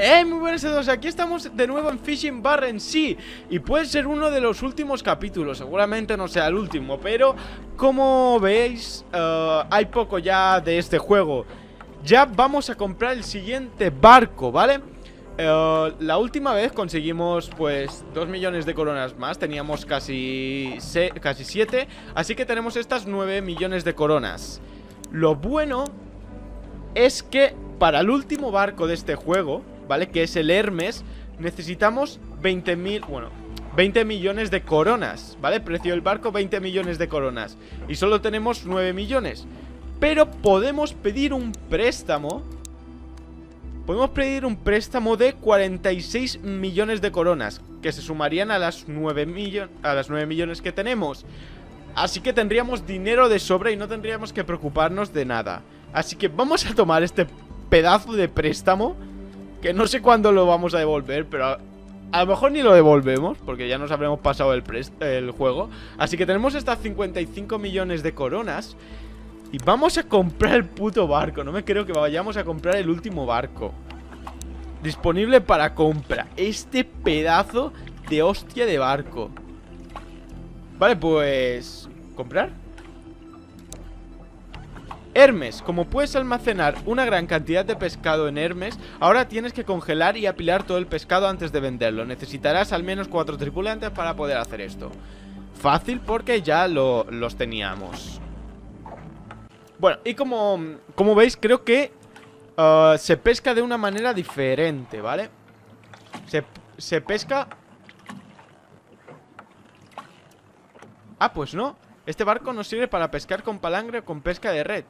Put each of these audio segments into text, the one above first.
¡Eh, muy buenas a todos! Aquí estamos de nuevo en Fishing Bar en sí. Y puede ser uno de los últimos capítulos. Seguramente no sea el último Pero, como veis, eh, hay poco ya de este juego. Ya vamos a comprar el siguiente barco, ¿vale? Eh, la última vez conseguimos pues 2 millones de coronas más. Teníamos casi, casi 7 Así que tenemos estas 9 millones de coronas. Lo bueno es que para el último barco de este juego ¿vale? Que es el Hermes. Necesitamos 20.000, bueno 20 millones de coronas, ¿vale? Precio del barco 20 millones de coronas. Y solo tenemos 9 millones. Pero podemos pedir un préstamo. Podemos pedir un préstamo de 46 millones de coronas Que se sumarían a las 9, a las 9 millones que tenemos. Así que tendríamos dinero de sobra y no tendríamos que preocuparnos de nada. Así que vamos a tomar este pedazo de préstamo que no sé cuándo lo vamos a devolver, pero a, lo mejor ni lo devolvemos, porque ya nos habremos pasado el, el juego. Así que tenemos estas 55 millones de coronas. Y vamos a comprar el puto barco. No me creo que vayamos a comprar el último barco. Disponible para compra. Este pedazo de hostia de barco. Vale, pues... ¿Comprar? Hermes, como puedes almacenar una gran cantidad de pescado en Hermes, ahora tienes que congelar y apilar todo el pescado antes de venderlo. Necesitarás al menos cuatro tripulantes para poder hacer esto. Fácil porque ya los teníamos. Bueno, y como, como veis, creo que uh, se pesca de una manera diferente, ¿vale? Se, se pesca... Ah, pues no. Este barco no sirve para pescar con palangre o con pesca de red.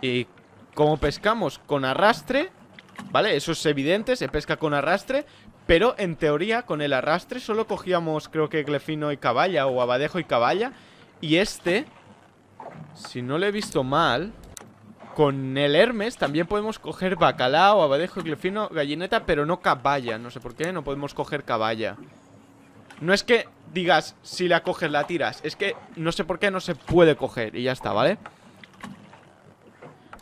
Y como pescamos con arrastre, ¿vale? Eso es evidente, se pesca con arrastre Pero en teoría con el arrastre solo cogíamos creo que glefino y caballa o abadejo y caballa. Y este, si no lo he visto mal, con el Hermes también podemos coger bacalao, abadejo y glefino, gallineta Pero no caballa, no sé por qué no podemos coger caballa. No es que digas si la coges la tiras, es que no sé por qué no se puede coger y ya está, ¿vale? vale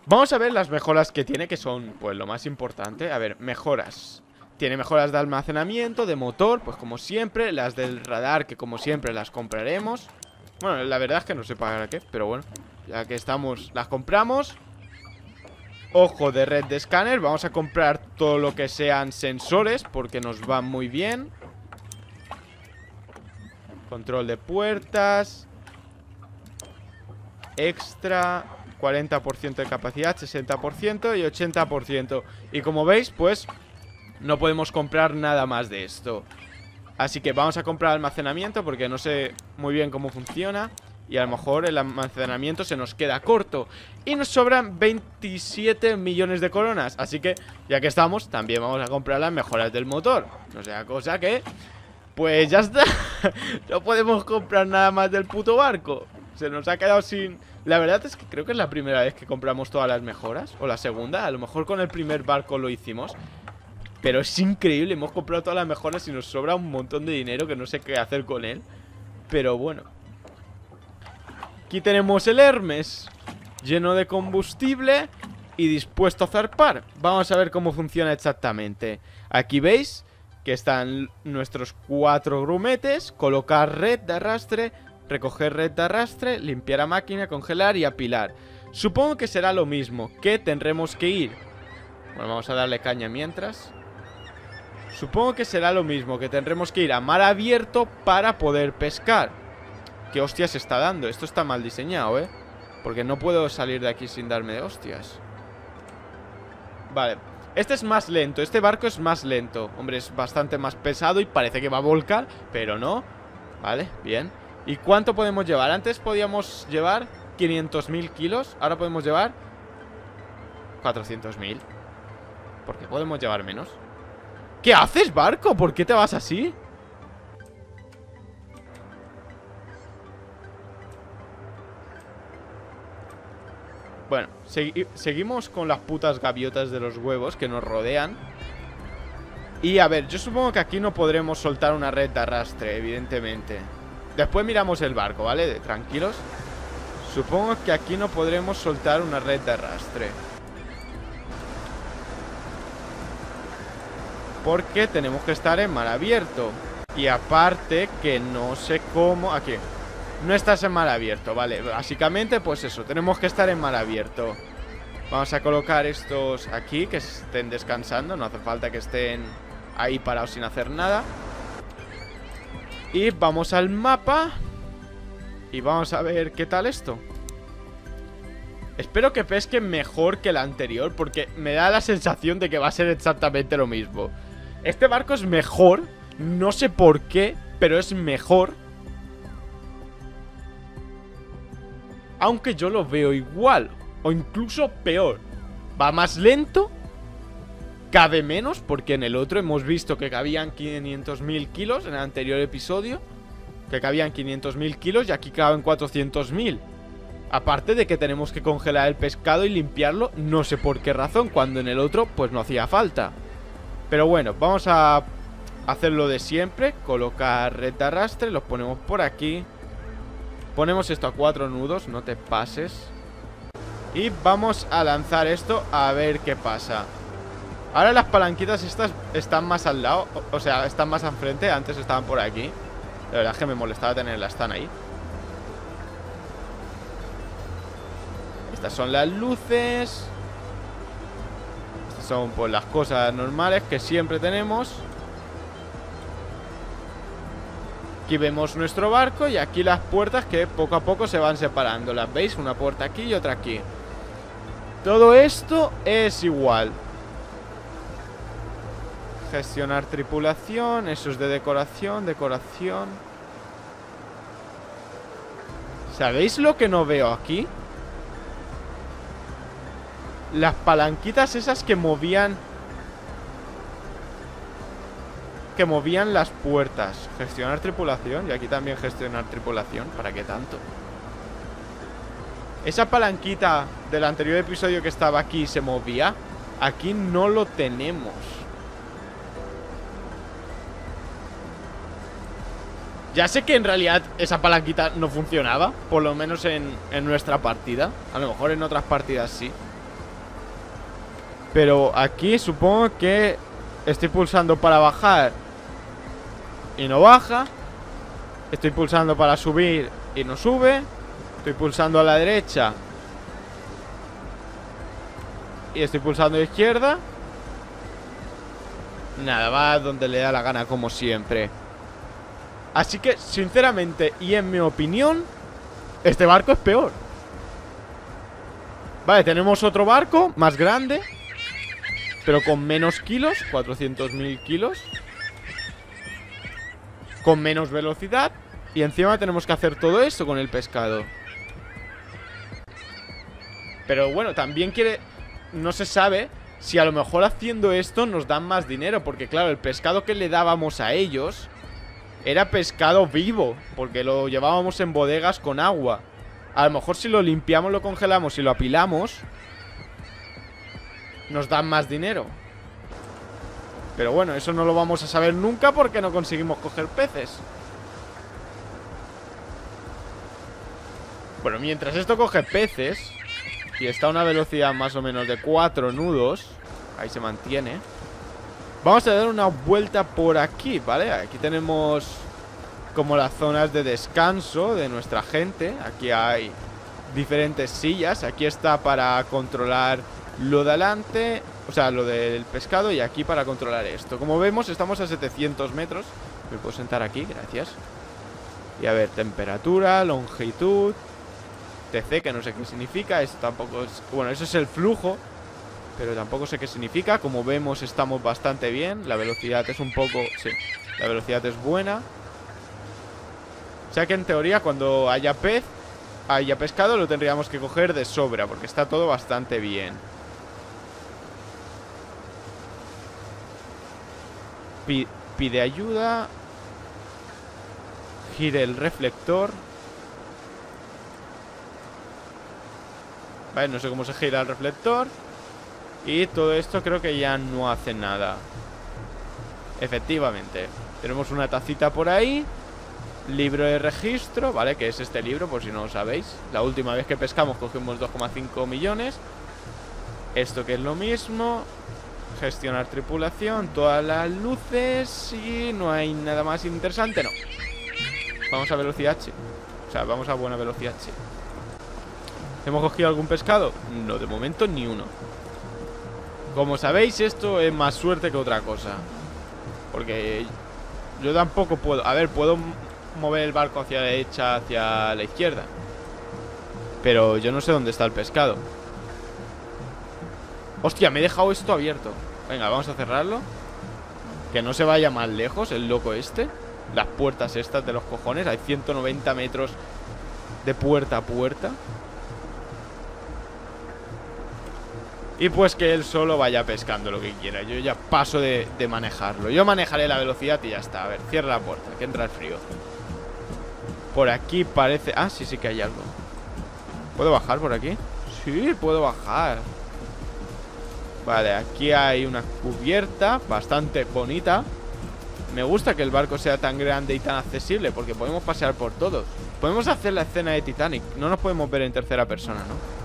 Vamos a ver las mejoras que tiene, que son, pues, lo más importante. A ver, mejoras. Tiene mejoras de almacenamiento, de motor, pues como siempre. Las del radar, que como siempre las compraremos. Bueno, la verdad es que no sé para qué, pero bueno. Ya que estamos, las compramos. Ojo de red de escáner. Vamos a comprar todo lo que sean sensores, porque nos va muy bien. Control de puertas. Extra 40% de capacidad, 60% y 80%. Y como veis, pues no podemos comprar nada más de esto. Así que vamos a comprar almacenamiento porque no sé muy bien cómo funciona. Y a lo mejor el almacenamiento se nos queda corto Y nos sobran 27 millones de coronas Así que, ya que estamos, también vamos a comprar las mejoras del motor No sea cosa que... Pues ya está No podemos comprar nada más del puto barco Se nos ha quedado sin, la verdad es que creo que es la primera vez que compramos todas las mejoras O la segunda, a lo mejor con el primer barco lo hicimos Pero es increíble, hemos comprado todas las mejoras y nos sobra un montón de dinero que no sé qué hacer con él Pero bueno. Aquí tenemos el Hermes Lleno de combustible y dispuesto a zarpar. Vamos a ver cómo funciona exactamente. Aquí veis que están nuestros cuatro grumetes Colocar red de arrastre recoger red de arrastre, limpiar a máquina, congelar y apilar. Supongo que será lo mismo, que tendremos que ir. Bueno, vamos a darle caña mientras. Supongo que será lo mismo, que tendremos que ir a mar abierto para poder pescar. ¿Qué hostias está dando? Esto está mal diseñado, ¿eh? Porque no puedo salir de aquí sin darme de hostias. Vale. Este es más lento, este barco es más lento Hombre, es bastante más pesado y parece que va a volcar Pero no Vale, bien ¿Y cuánto podemos llevar? Antes podíamos llevar 500.000 kilos Ahora podemos llevar 400.000 ¿Por qué podemos llevar menos? ¿Qué haces, barco? ¿Por qué te vas así? Bueno, seguimos con las putas gaviotas de los huevos que nos rodean Y a ver, yo supongo que aquí no podremos soltar una red de arrastre, evidentemente Después miramos el barco, ¿vale? Tranquilos. Supongo que aquí no podremos soltar una red de arrastre. Porque tenemos que estar en mar abierto. Y aparte que no sé cómo... Aquí. No estás en mar abierto, vale Básicamente pues eso, tenemos que estar en mar abierto. Vamos a colocar estos aquí Que estén descansando No hace falta que estén ahí parados sin hacer nada Y vamos al mapa. Y vamos a ver qué tal esto. Espero que pesque mejor que el anterior Porque me da la sensación de que va a ser exactamente lo mismo. Este barco es mejor No sé por qué Pero es mejor. Aunque yo lo veo igual O incluso peor. Va más lento Cabe menos porque en el otro hemos visto que cabían 500.000 kilos En el anterior episodio Que cabían 500.000 kilos y aquí caben 400.000 Aparte de que tenemos que congelar el pescado y limpiarlo, no sé por qué razón, cuando en el otro pues no hacía falta. Pero bueno, vamos a hacerlo de siempre, colocar red de arrastre, los ponemos por aquí. Ponemos esto a cuatro nudos, no te pases. Y vamos a lanzar esto a ver qué pasa. Ahora las palanquitas estas están más al lado, o sea, están más al frente, antes estaban por aquí. La verdad es que me molestaba tenerlas, están ahí. Estas son las luces Estas son pues las cosas normales que siempre tenemos Aquí vemos nuestro barco y aquí las puertas que poco a poco se van separando ¿Las veis? Una puerta aquí y otra aquí Todo esto es igual Gestionar tripulación Eso es de decoración, decoración ¿Sabéis lo que no veo aquí? Las palanquitas esas que movían Que movían las puertas Gestionar tripulación Y aquí también gestionar tripulación ¿Para qué tanto? Esa palanquita del anterior episodio que estaba aquí se movía Aquí no lo tenemos Ya sé que en realidad esa palanquita no funcionaba Por lo menos en, en nuestra partida A lo mejor en otras partidas sí pero aquí supongo que estoy pulsando para bajar y no baja. Estoy pulsando para subir y no sube. Estoy pulsando a la derecha y estoy pulsando a la izquierda. Nada, va donde le da la gana como siempre. Así que, sinceramente, y en mi opinión, este barco es peor. Vale, tenemos otro barco más grande pero con menos kilos 400.000 kilos Con menos velocidad Y encima tenemos que hacer todo esto con el pescado Pero bueno, también quiere... No se sabe si a lo mejor haciendo esto nos dan más dinero Porque claro, el pescado que le dábamos a ellos Era pescado vivo Porque lo llevábamos en bodegas con agua A lo mejor si lo limpiamos, lo congelamos y lo apilamos nos dan más dinero. Pero bueno, eso no lo vamos a saber nunca porque no conseguimos coger peces. Bueno, mientras esto coge peces y está a una velocidad más o menos de 4 nudos, ahí se mantiene. Vamos a dar una vuelta por aquí, ¿vale? Aquí tenemos como las zonas de descanso de nuestra gente. Aquí hay diferentes sillas. Aquí está para controlar lo de o sea, lo del pescado y aquí para controlar esto. Como vemos, estamos a 700 metros. Me puedo sentar aquí, gracias. Y a ver, temperatura, longitud, TC, que no sé qué significa. Esto tampoco es... Bueno, eso es el flujo, pero tampoco sé qué significa. Como vemos, estamos bastante bien. La velocidad es un poco... Sí, la velocidad es buena. O sea que en teoría, cuando haya pez, haya pescado, lo tendríamos que coger de sobra, porque está todo bastante bien. pide ayuda. Gire el reflector. Vale, no sé cómo se gira el reflector. Y todo esto creo que ya no hace nada. Efectivamente. Tenemos una tacita por ahí. Libro de registro, ¿vale? Que es este libro, por si no lo sabéis. La última vez que pescamos cogimos 2,5 millones. Esto que es lo mismo. Gestionar tripulación, todas las luces y no hay nada más interesante, no. Vamos a velocidad H. O sea, vamos a buena velocidad H. ¿Hemos cogido algún pescado? No, de momento ni uno. Como sabéis, esto es más suerte que otra cosa. Porque yo tampoco puedo... A ver, puedo mover el barco hacia la derecha, hacia la izquierda. Pero yo no sé dónde está el pescado. Hostia, me he dejado esto abierto. Venga, vamos a cerrarlo. Que no se vaya más lejos el loco este. Las puertas estas de los cojones. Hay 190 metros de puerta a puerta. Y pues que él solo vaya pescando lo que quiera. Yo ya paso de, manejarlo. Yo manejaré la velocidad y ya está. A ver, cierra la puerta, que entra el frío. Por aquí parece... Ah, sí, sí que hay algo. ¿Puedo bajar por aquí? Sí, puedo bajar. Vale, aquí hay una cubierta Bastante bonita. Me gusta que el barco sea tan grande y tan accesible Porque podemos pasear por todos. Podemos hacer la escena de Titanic. No nos podemos ver en tercera persona, ¿no?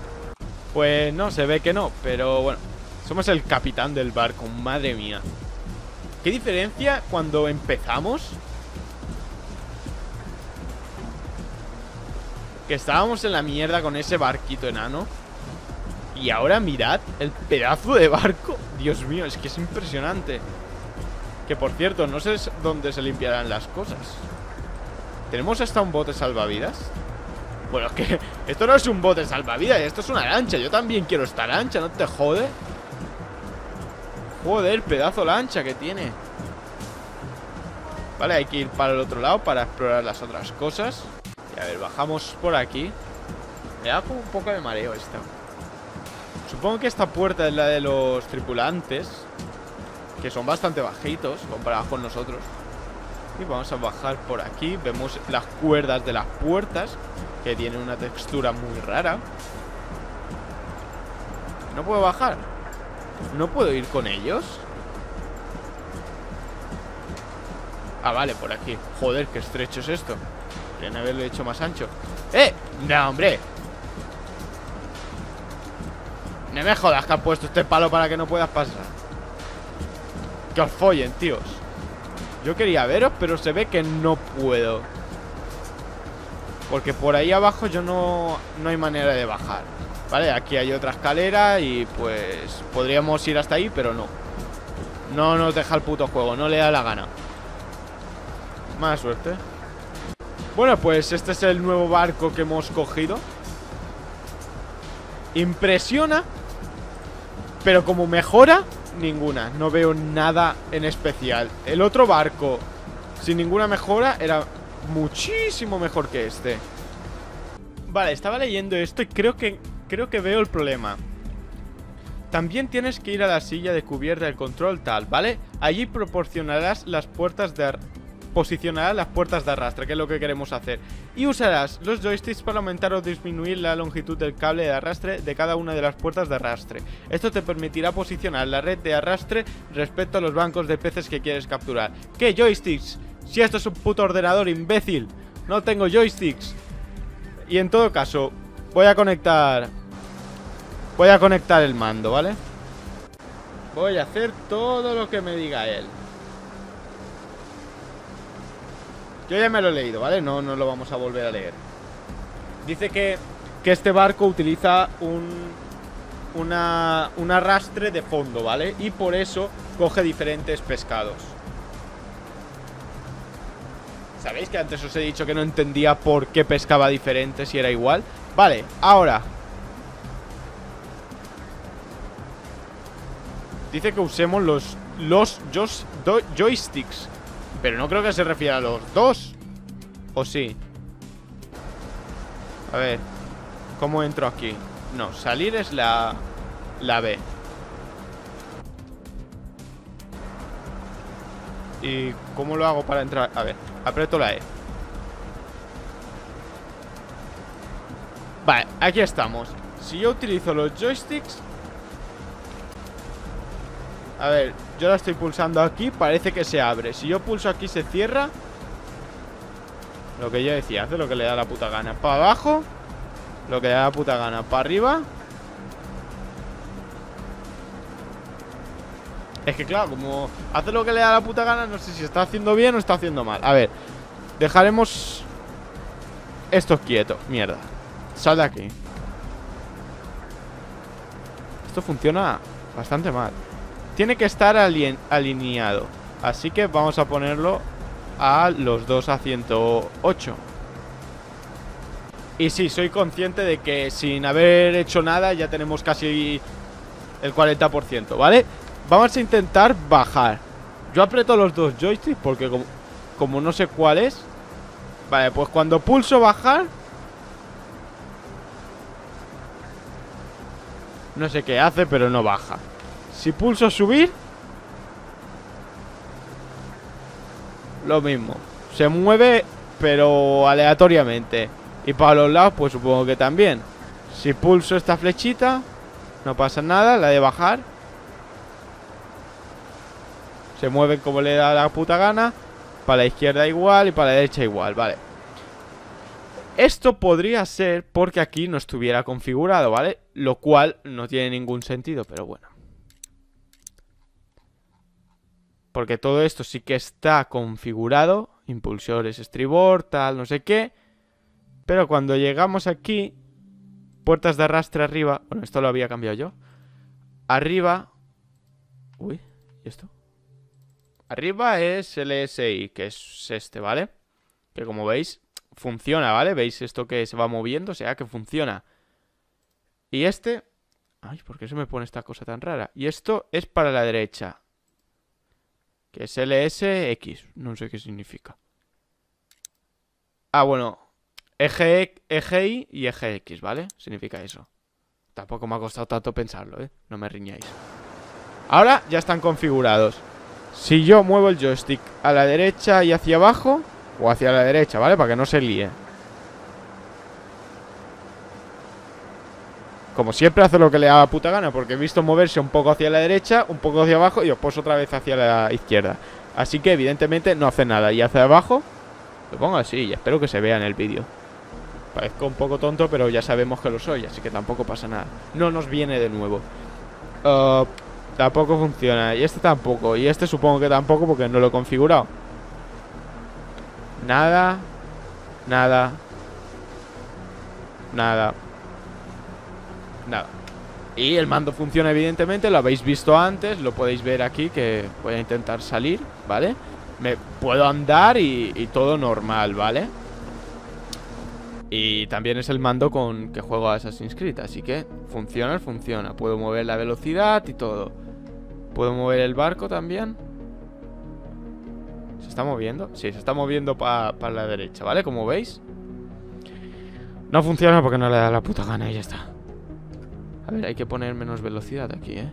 Pues no, se ve que no, pero bueno Somos el capitán del barco, madre mía. ¿Qué diferencia cuando empezamos? Que estábamos en la mierda con ese barquito enano. Y ahora mirad el pedazo de barco. Dios mío, es que es impresionante. Que por cierto, no sé dónde se limpiarán las cosas. ¿Tenemos hasta un bote salvavidas? Bueno, es que esto no es un bote salvavidas, esto es una lancha. Yo también quiero esta lancha, ¿no te jode? Joder, pedazo lancha que tiene. Vale, hay que ir para el otro lado para explorar las otras cosas. Y a ver, bajamos por aquí. Me da como un poco de mareo esto. Supongo que esta puerta es la de los tripulantes. Que son bastante bajitos comparados con nosotros. Y vamos a bajar por aquí. Vemos las cuerdas de las puertas que tiene una textura muy rara. No puedo bajar. ¿No puedo ir con ellos? Ah, vale, por aquí Joder, qué estrecho es esto Quieren haberlo hecho más ancho ¡Eh! No, hombre No me jodas que han puesto este palo para que no puedas pasar Que os follen, tíos Yo quería veros, pero se ve que no puedo porque por ahí abajo yo no, no hay manera de bajar Vale, aquí hay otra escalera y pues podríamos ir hasta ahí, pero no. No nos deja el puto juego, no le da la gana. Mala suerte. Bueno, pues este es el nuevo barco que hemos cogido. Impresiona Pero como mejora, ninguna. No veo nada en especial. El otro barco, sin ninguna mejora, era muchísimo mejor que este. Vale, estaba leyendo esto y creo que, creo que veo el problema. También tienes que ir a la silla de cubierta del control tal, ¿vale? Allí proporcionarás las puertas de... Posicionarás las puertas de arrastre, que es lo que queremos hacer. Y usarás los joysticks para aumentar o disminuir la longitud del cable de arrastre de cada una de las puertas de arrastre. Esto te permitirá posicionar la red de arrastre respecto a los bancos de peces que quieres capturar. ¿Qué joysticks? Si esto es un puto ordenador, imbécil No tengo joysticks Y en todo caso Voy a conectar Voy a conectar el mando, ¿vale? Voy a hacer todo lo que me diga él Yo ya me lo he leído, ¿vale? No, no lo vamos a volver a leer Dice que, que este barco utiliza un, una, un arrastre de fondo, ¿vale? Y por eso coge diferentes pescados ¿Sabéis que antes os he dicho que no entendía por qué pescaba diferente si era igual? Vale, ahora Dice que usemos los, los joysticks Pero no creo que se refiera a los dos ¿O sí? A ver ¿Cómo entro aquí? No, salir es la, la B ¿Y cómo lo hago para entrar? A ver Aprieto la E. Vale, aquí estamos. Si yo utilizo los joysticks A ver, yo la estoy pulsando aquí Parece que se abre. Si yo pulso aquí se cierra. Lo que yo decía, hace lo que le da la puta gana. Para abajo Lo que le da la puta gana. Para arriba Es que claro, como hace lo que le da la puta gana No sé si está haciendo bien o está haciendo mal. A ver, dejaremos Esto quieto, mierda. Sal de aquí. Esto funciona bastante mal. Tiene que estar alineado. Así que vamos a ponerlo A los dos a 108 Y sí, soy consciente de que Sin haber hecho nada ya tenemos casi El 40%, ¿vale? Vamos a intentar bajar. Yo aprieto los dos joysticks porque como, como no sé cuál es. Vale, pues cuando pulso bajar No sé qué hace, pero no baja. Si pulso subir Lo mismo. Se mueve, pero aleatoriamente. Y para los lados, pues supongo que también. Si pulso esta flechita No pasa nada, la de bajar se mueven como le da la puta gana. Para la izquierda igual y para la derecha igual, vale. Esto podría ser porque aquí no estuviera configurado, ¿vale? Lo cual no tiene ningún sentido, pero bueno. Porque todo esto sí que está configurado. Impulsores, estribor, tal, no sé qué. Pero cuando llegamos aquí Puertas de arrastre arriba. Bueno, esto lo había cambiado yo. Arriba. Uy, ¿y esto? Arriba es LSI, que es este, ¿vale? Que como veis, funciona, ¿vale? ¿Veis esto que se va moviendo? O sea, que funciona. Y este... Ay, ¿por qué se me pone esta cosa tan rara? Y esto es para la derecha. Que es LSX. No sé qué significa. Ah, bueno. Eje, eje y eje X, ¿vale? Significa eso. Tampoco me ha costado tanto pensarlo, ¿eh? No me riñáis. Ahora ya están configurados. Si yo muevo el joystick a la derecha y hacia abajo O hacia la derecha, ¿vale? Para que no se líe. Como siempre hace lo que le da puta gana Porque he visto moverse un poco hacia la derecha Un poco hacia abajo y después otra vez hacia la izquierda. Así que evidentemente no hace nada. Y hacia abajo Lo pongo así y espero que se vea en el vídeo. Parezco un poco tonto pero ya sabemos que lo soy Así que tampoco pasa nada. No nos viene de nuevo. Uh, Tampoco funciona. Y este tampoco. Y este supongo que tampoco porque no lo he configurado. Nada. Nada. Nada. Nada. Y el mando funciona evidentemente, lo habéis visto antes, lo podéis ver aquí que voy a intentar salir, ¿vale? Me puedo andar y, todo normal, ¿vale? Y también es el mando con que juego a Assassin's Creed Así que funciona, funciona Puedo mover la velocidad y todo ¿Puedo mover el barco también? ¿Se está moviendo? Sí, se está moviendo para la derecha, ¿vale? Como veis No funciona porque no le da la puta gana y ya está A ver, hay que poner menos velocidad aquí, ¿eh?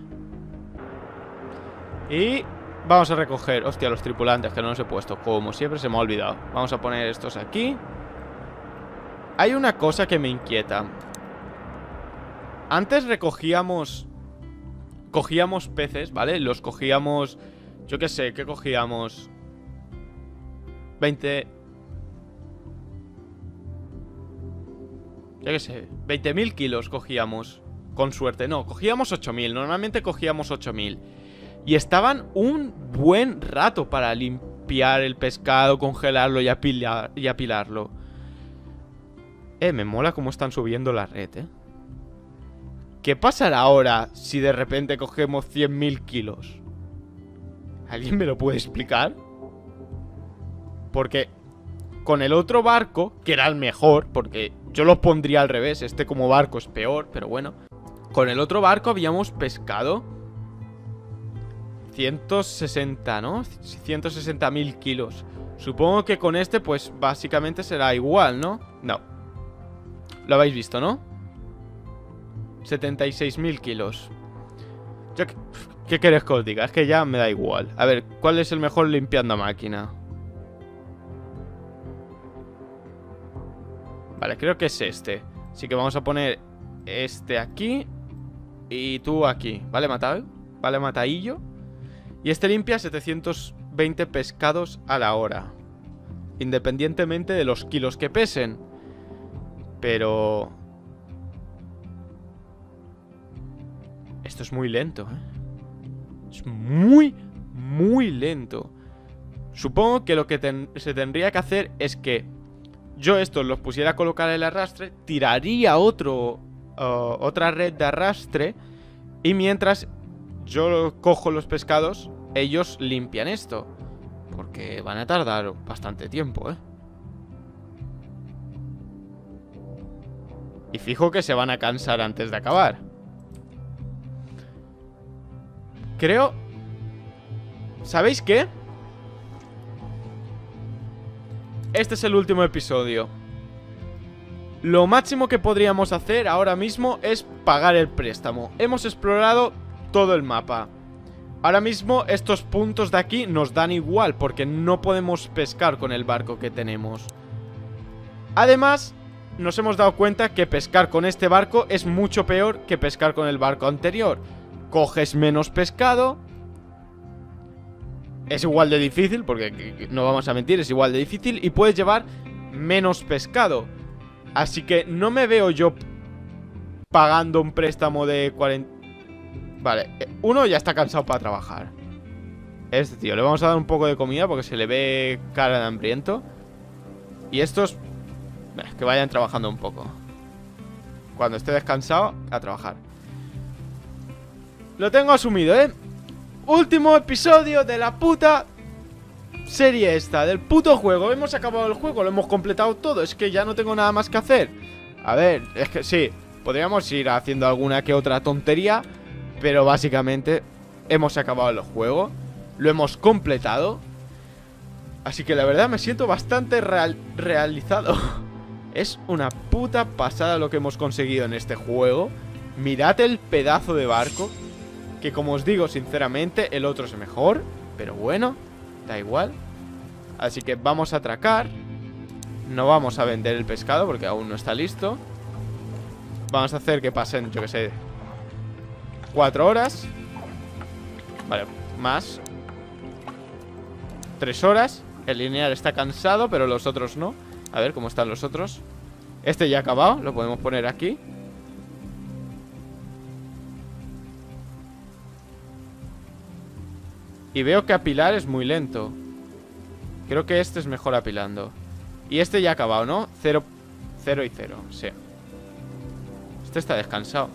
Y vamos a recoger Hostia, los tripulantes que no los he puesto Como siempre se me ha olvidado Vamos a poner estos aquí Hay una cosa que me inquieta Antes recogíamos cogíamos peces, ¿vale? Los cogíamos... Yo qué sé, ¿qué cogíamos? 20... Yo qué sé, 20.000 kilos cogíamos Con suerte, no, cogíamos 8.000 Normalmente cogíamos 8.000 Y estaban un buen rato para limpiar el pescado Congelarlo y, apilar, y apilarlo Eh, me mola cómo están subiendo la red, eh ¿Qué pasará ahora si de repente cogemos 100.000 kilos? ¿Alguien me lo puede explicar? Porque con el otro barco, que era el mejor, porque yo lo pondría al revés, este como barco es peor, pero bueno. Con el otro barco habíamos pescado 160, ¿no? 160.000 kilos. Supongo que con este, pues básicamente será igual, ¿no? No. Lo habéis visto, ¿no? 76.000 kilos. ¿Qué querés que os diga? Es que ya me da igual. A ver, ¿cuál es el mejor limpiando máquina? Vale, creo que es este. Así que vamos a poner este aquí y tú aquí. ¿Vale, matado? ¿Vale, matadillo? Y este limpia 720 pescados a la hora. Independientemente de los kilos que pesen. Pero... Esto es muy lento, ¿eh? Es muy, muy lento. Supongo que lo que se tendría que hacer es que yo esto los pusiera a colocar el arrastre, tiraría otro, otra red de arrastre y mientras yo cojo los pescados, ellos limpian esto. Porque van a tardar bastante tiempo, ¿eh? Y fijo que se van a cansar antes de acabar. Creo... ¿Sabéis qué? Este es el último episodio. Lo máximo que podríamos hacer ahora mismo es pagar el préstamo. Hemos explorado todo el mapa. Ahora mismo estos puntos de aquí nos dan igual porque no podemos pescar con el barco que tenemos. Además, nos hemos dado cuenta que pescar con este barco es mucho peor que pescar con el barco anterior. Coges menos pescado, es igual de difícil, porque no vamos a mentir, es igual de difícil y puedes llevar menos pescado. Así que no me veo yo pagando un préstamo de 40... Vale, eh, uno ya está cansado para trabajar. Este tío, le vamos a dar un poco de comida porque se le ve cara de hambriento. Y estos, que vayan trabajando un poco. Cuando esté descansado, a trabajar. Lo tengo asumido, ¿eh? último episodio de la puta serie esta, del puto juego. Hemos acabado el juego, lo hemos completado todo. Es que ya no tengo nada más que hacer. A ver, es que sí, podríamos ir haciendo alguna que otra tontería, pero básicamente hemos acabado el juego, lo hemos completado. Así que la verdad me siento bastante realizado. Es una puta pasada lo que hemos conseguido en este juego. Mirad el pedazo de barco. Que como os digo, sinceramente, el otro es mejor. Pero bueno, da igual. Así que vamos a atracar. No vamos a vender el pescado porque aún no está listo. Vamos a hacer que pasen, yo que sé, cuatro horas. Vale, más. Tres horas. El lineal está cansado, pero los otros no. A ver cómo están los otros. Este ya ha acabado, lo podemos poner aquí. Y veo que apilar es muy lento. Creo que este es mejor apilando. Y este ya ha acabado, ¿no? Cero, cero y cero, sí. Este está descansado.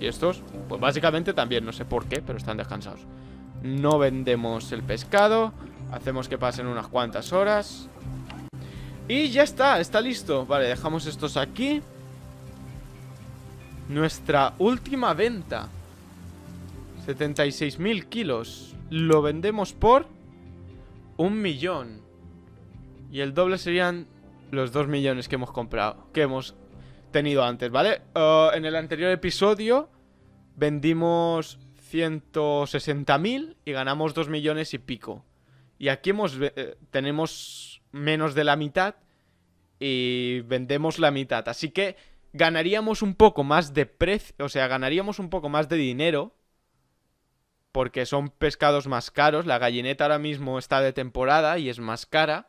Y estos, pues básicamente también No sé por qué, pero están descansados. No vendemos el pescado Hacemos que pasen unas cuantas horas. Y ya está, está listo. Vale, dejamos estos aquí. Nuestra última venta 76.000 kilos lo vendemos por un millón. Y el doble serían los dos millones que hemos comprado, que hemos tenido antes, ¿vale? Uh, en el anterior episodio vendimos 160.000 y ganamos 2 millones y pico. Y aquí hemos, eh, tenemos menos de la mitad y vendemos la mitad. Así que ganaríamos un poco más de precio, o sea, ganaríamos un poco más de dinero porque son pescados más caros. La gallineta ahora mismo está de temporada y es más cara.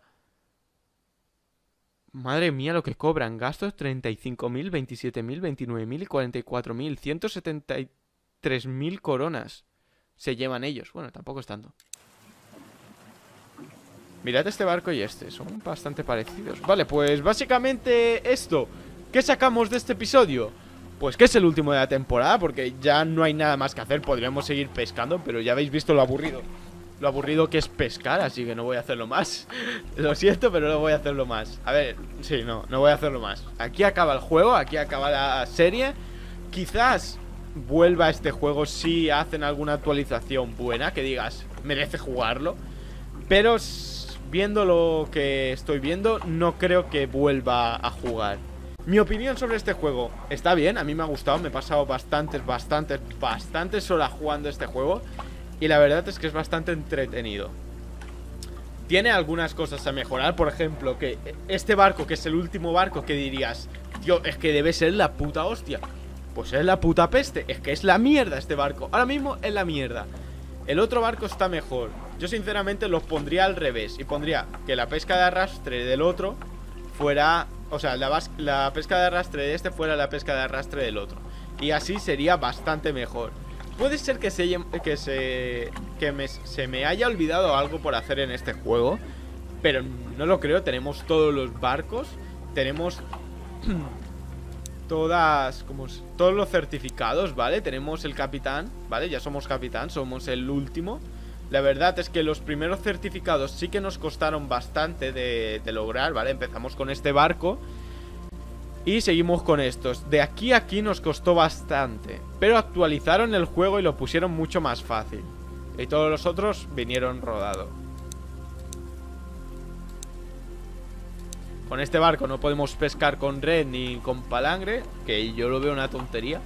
Madre mía lo que cobran. Gastos 35.000, 27.000, 29.000 y 44.000. 173.000 coronas se llevan ellos. Bueno, tampoco es tanto. Mirad este barco y este. Son bastante parecidos. Vale, pues básicamente esto. ¿Qué sacamos de este episodio? Pues que es el último de la temporada Porque ya no hay nada más que hacer Podríamos seguir pescando, pero ya habéis visto lo aburrido. Lo aburrido que es pescar Así que no voy a hacerlo más. Lo siento, pero no voy a hacerlo más. A ver, sí, no, no voy a hacerlo más. Aquí acaba el juego, aquí acaba la serie. Quizás vuelva este juego si hacen alguna actualización buena Que digas, merece jugarlo. Pero viendo lo que estoy viendo No creo que vuelva a jugar mi opinión sobre este juego está bien, a mí me ha gustado, me he pasado bastantes, bastantes, bastantes horas jugando este juego y la verdad es que es bastante entretenido. Tiene algunas cosas a mejorar, por ejemplo, que este barco, que es el último barco que dirías, tío, es que debe ser la puta hostia. Pues es la puta peste, es que es la mierda este barco, ahora mismo es la mierda. El otro barco está mejor. Yo sinceramente los pondría al revés y pondría que la pesca de arrastre del otro fuera o sea, la, pesca de arrastre de este fuera la pesca de arrastre del otro. Y así sería bastante mejor. puede ser que se que se que me, se me haya olvidado algo por hacer en este juego, pero no lo creo. Tenemos todos los barcos, tenemos todas como todos los certificados, ¿vale? Tenemos el capitán, ¿vale? Ya somos capitán, somos el último. La verdad es que los primeros certificados sí que nos costaron bastante de, lograr, ¿vale? Empezamos con este barco y seguimos con estos. De aquí a aquí nos costó bastante. Pero actualizaron el juego y lo pusieron mucho más fácil. Y todos los otros vinieron rodado. Con este barco no podemos pescar con red ni con palangre. Que yo lo veo una tontería.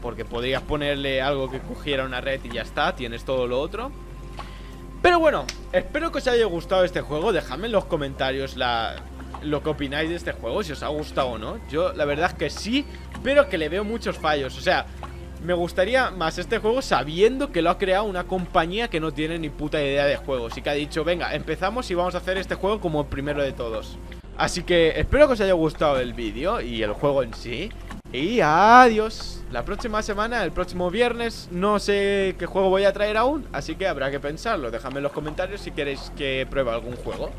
Porque podrías ponerle algo que cogiera una red y ya está. Tienes todo lo otro. Pero bueno, espero que os haya gustado este juego. Dejadme en los comentarios la, lo que opináis de este juego, si os ha gustado o no. Yo la verdad es que sí, pero que le veo muchos fallos. O sea, me gustaría más este juego sabiendo que lo ha creado una compañía que no tiene ni puta idea de juegos y que ha dicho, venga, empezamos y vamos a hacer este juego como el primero de todos. Así que espero que os haya gustado el vídeo y el juego en sí. Y adiós. La próxima semana, el próximo viernes, no sé qué juego voy a traer aún, así que habrá que pensarlo. Dejadme en los comentarios si queréis que pruebe algún juego.